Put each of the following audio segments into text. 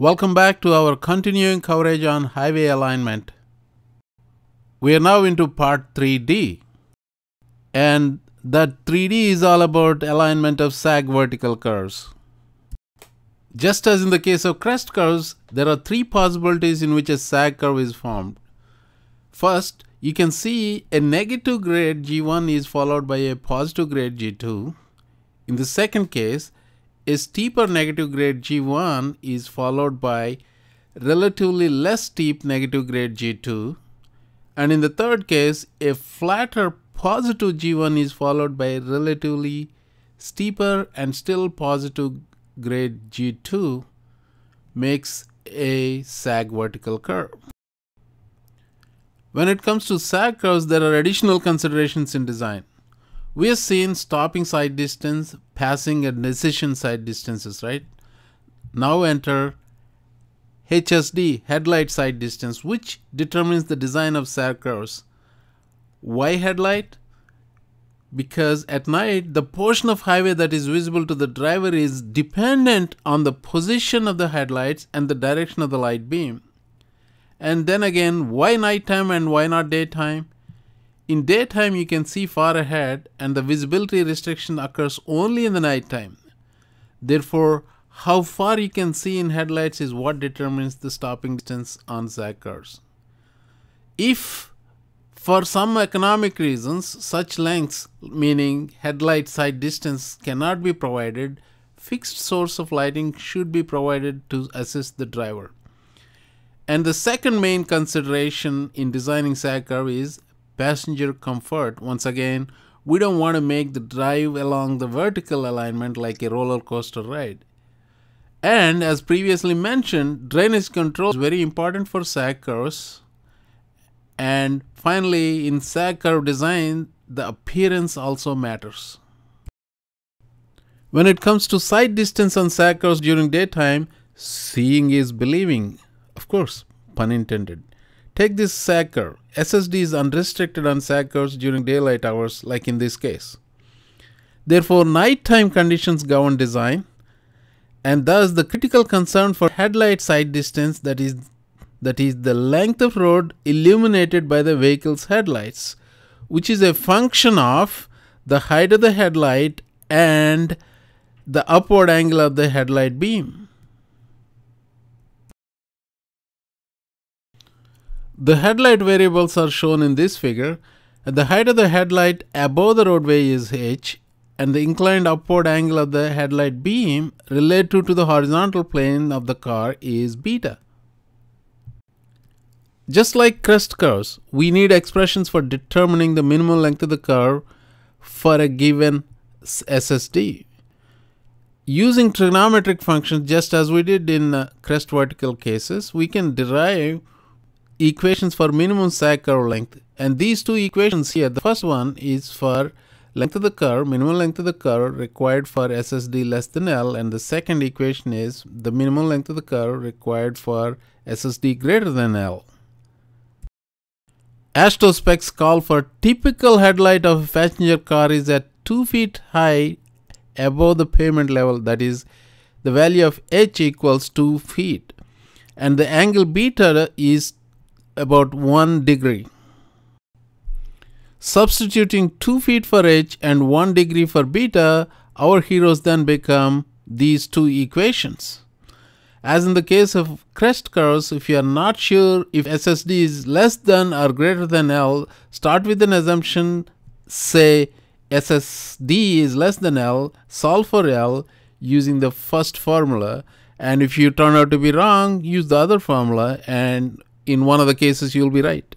Welcome back to our continuing coverage on highway alignment. We are now into part 3D. And that 3D is all about alignment of sag vertical curves. Just as in the case of crest curves, there are three possibilities in which a sag curve is formed. First, you can see a negative grade G1 is followed by a positive grade G2. In the second case, a steeper negative grade G1 is followed by relatively less steep negative grade G2. And in the third case, a flatter positive G1 is followed by a relatively steeper and still positive grade G2 makes a sag vertical curve. When it comes to sag curves, there are additional considerations in design. We have seen stopping sight distance, passing and decision sight distances, right? Now enter HSD, headlight sight distance, which determines the design of curves. Why headlight? Because at night, the portion of highway that is visible to the driver is dependent on the position of the headlights and the direction of the light beam. And then again, why nighttime and why not daytime? In daytime, you can see far ahead, and the visibility restriction occurs only in the nighttime. Therefore, how far you can see in headlights is what determines the stopping distance on sag curves. If, for some economic reasons, such lengths, meaning headlight sight distance, cannot be provided, fixed source of lighting should be provided to assist the driver. And the second main consideration in designing sag curve is passenger comfort. Once again, we don't want to make the drive along the vertical alignment like a roller coaster ride. And as previously mentioned, drainage control is very important for sag curves. And finally, in sag curve design, the appearance also matters. When it comes to sight distance on sag curves during daytime, seeing is believing. Of course, pun intended. Take this sag curve. SSD is unrestricted on sag curves during daylight hours, like in this case. Therefore, nighttime conditions govern design, and thus the critical concern for headlight sight distance that is that is the length of road illuminated by the vehicle's headlights, which is a function of the height of the headlight and the upward angle of the headlight beam. The headlight variables are shown in this figure. The height of the headlight above the roadway is h and the inclined upward angle of the headlight beam relative to the horizontal plane of the car is beta. Just like crest curves, we need expressions for determining the minimal length of the curve for a given SSD. Using trigonometric functions, just as we did in uh, crest vertical cases, we can derive equations for minimum sag curve length. And these two equations here, the first one is for length of the curve, minimum length of the curve required for SSD less than L. And the second equation is the minimum length of the curve required for SSD greater than L. AASHTO specs call for typical headlight of a passenger car is at 2 feet high above the pavement level. That is, the value of h equals 2 feet. And the angle beta is about 1 degree. Substituting 2 feet for h and 1 degree for beta, our heroes then become these two equations. As in the case of crest curves, if you are not sure if SSD is less than or greater than L, start with an assumption, say SSD is less than L, solve for L using the first formula, and if you turn out to be wrong, use the other formula and in one of the cases you'll be right.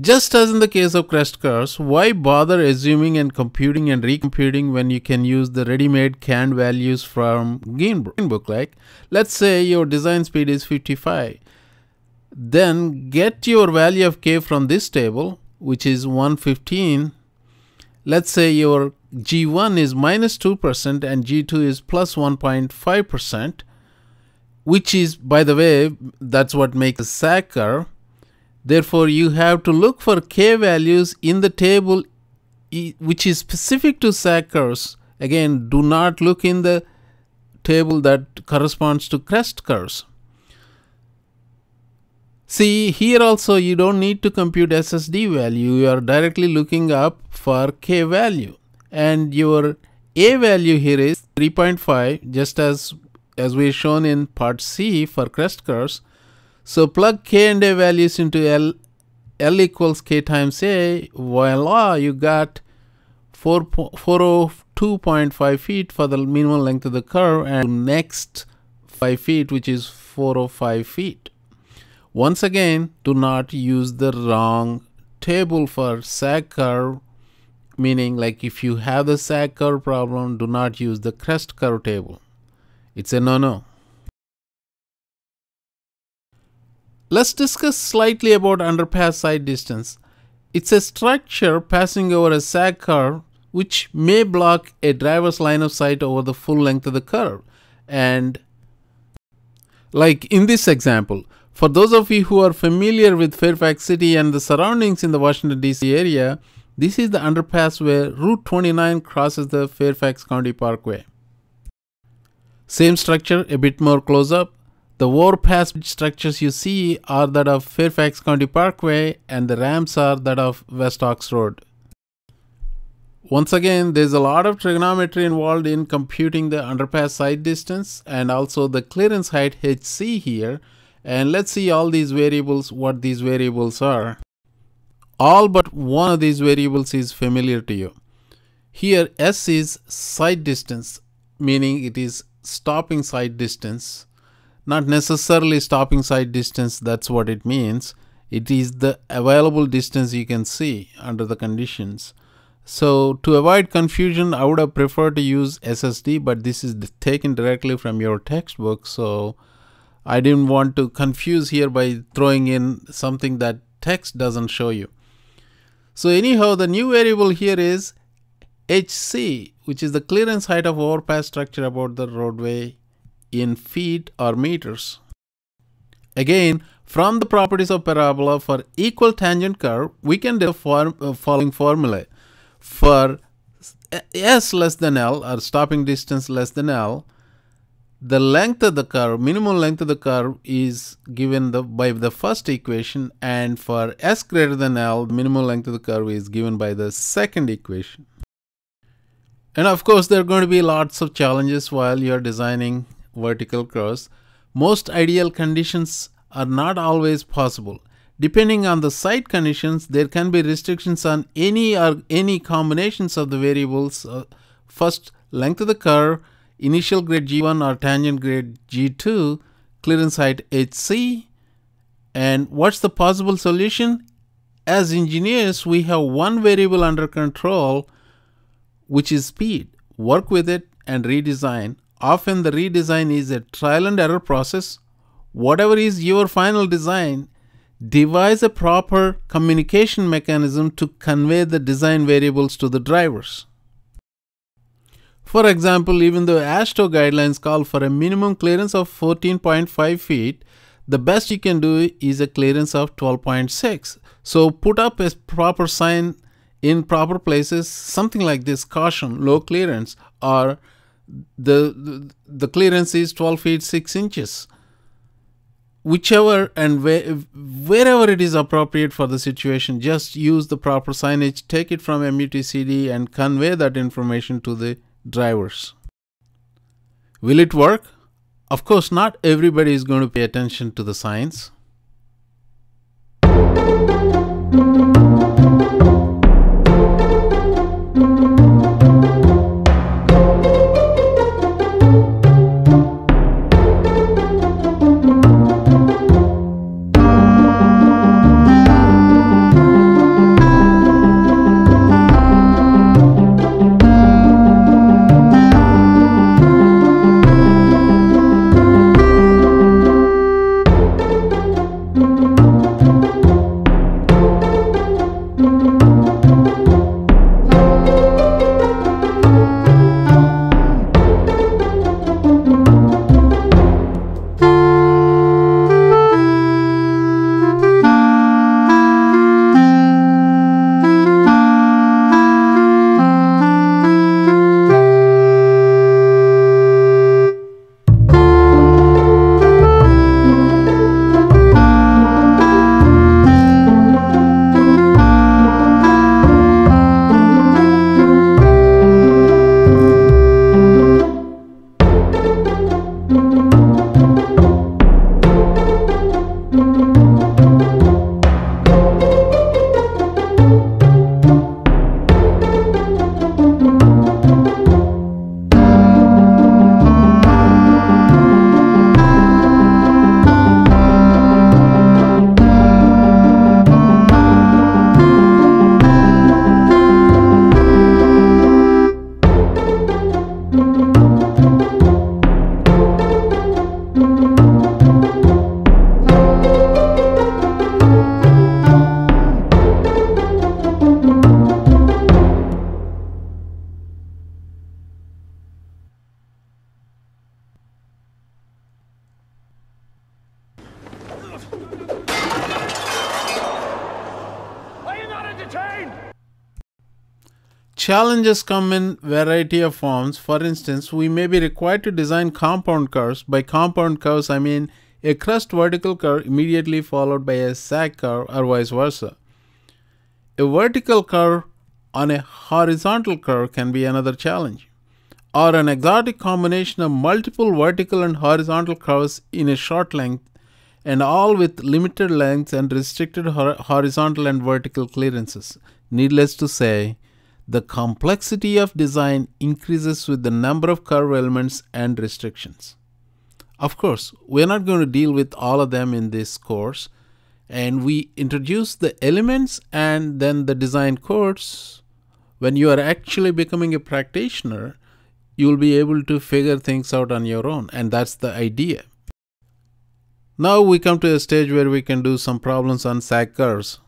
Just as in the case of crest curves, why bother assuming and computing and recomputing when you can use the ready-made canned values from Greenbook? Like, let's say your design speed is 55. Then get your value of k from this table, which is 115. Let's say your G1 is minus 2% and G2 is plus 1.5% which is, by the way, that's what makes a curve. Therefore, you have to look for k values in the table which is specific to curves. Again, do not look in the table that corresponds to crest curves. See here also you don't need to compute SSD value. You are directly looking up for K value and your A value here is 3.5 just as as we shown in part C for crest curves. So plug K and A values into L, L equals K times A. Voila, you got 4, 402.5 feet for the minimum length of the curve and next 5 feet which is 405 feet. Once again, do not use the wrong table for sag curve meaning like if you have the sag curve problem, do not use the crest curve table. It's a no-no. Let's discuss slightly about underpass sight distance. It's a structure passing over a sag curve which may block a driver's line of sight over the full length of the curve. And like in this example, for those of you who are familiar with Fairfax City and the surroundings in the Washington DC area, this is the underpass where Route 29 crosses the Fairfax County Parkway. Same structure, a bit more close up. The overpass structures you see are that of Fairfax County Parkway and the ramps are that of West Ox Road. Once again, there's a lot of trigonometry involved in computing the underpass sight distance and also the clearance height HC here. And let's see all these variables, what these variables are. All but one of these variables is familiar to you. Here S is sight distance, meaning it is stopping sight distance not necessarily stopping sight distance that's what it means. It is the available distance you can see under the conditions. So to avoid confusion i would have preferred to use ssd but this is taken directly from your textbook so i didn't want to confuse here by throwing in something that text doesn't show you. So anyhow the new variable here is HC, which is the clearance height of overpass structure about the roadway in feet or meters. Again, from the properties of parabola for equal tangent curve, we can do the uh, following formula. For S less than L or stopping distance less than L, the length of the curve, minimum length of the curve is given the, by the first equation and for S greater than L, minimum length of the curve is given by the second equation. And of course, there are going to be lots of challenges while you're designing vertical curves. Most ideal conditions are not always possible. Depending on the site conditions, there can be restrictions on any or any combinations of the variables. Uh, first, length of the curve, initial grade G1 or tangent grade G2, clearance height HC. And what's the possible solution? As engineers, we have one variable under control which is speed. Work with it and redesign. Often the redesign is a trial and error process. Whatever is your final design, devise a proper communication mechanism to convey the design variables to the drivers. For example, even though AASHTO guidelines call for a minimum clearance of 14.5 feet, the best you can do is a clearance of 12.6. So put up a proper sign in proper places something like this caution low clearance or the, the, the clearance is 12 feet 6 inches. Whichever and where, wherever it is appropriate for the situation just use the proper signage take it from MUTCD and convey that information to the drivers. Will it work? Of course not everybody is going to pay attention to the signs Challenges come in variety of forms. For instance, we may be required to design compound curves. By compound curves, I mean a crest vertical curve immediately followed by a sag curve or vice versa. A vertical curve on a horizontal curve can be another challenge. Or an exotic combination of multiple vertical and horizontal curves in a short length and all with limited lengths and restricted horizontal and vertical clearances. Needless to say, the complexity of design increases with the number of curve elements and restrictions. Of course, we're not going to deal with all of them in this course, and we introduce the elements and then the design course. When you are actually becoming a practitioner, you'll be able to figure things out on your own, and that's the idea. Now we come to a stage where we can do some problems on sag curves.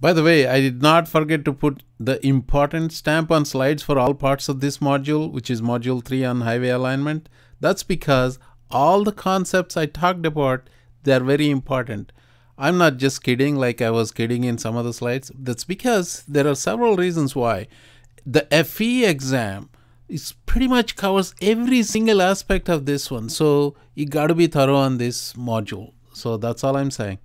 By the way, I did not forget to put the important stamp on slides for all parts of this module, which is module 3 on highway alignment. That's because all the concepts I talked about, they're very important. I'm not just kidding like I was kidding in some of the slides. That's because there are several reasons why. The FE exam is pretty much covers every single aspect of this one. So you got to be thorough on this module. So that's all I'm saying.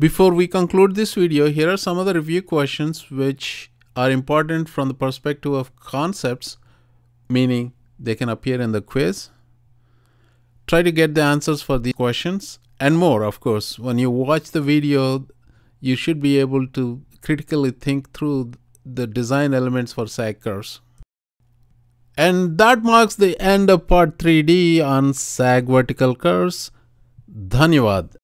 Before we conclude this video, here are some of the review questions which are important from the perspective of concepts, meaning they can appear in the quiz. Try to get the answers for these questions and more, of course. When you watch the video, you should be able to critically think through the design elements for sag curves. And that marks the end of part 3D on sag vertical curves. Dhanyavad.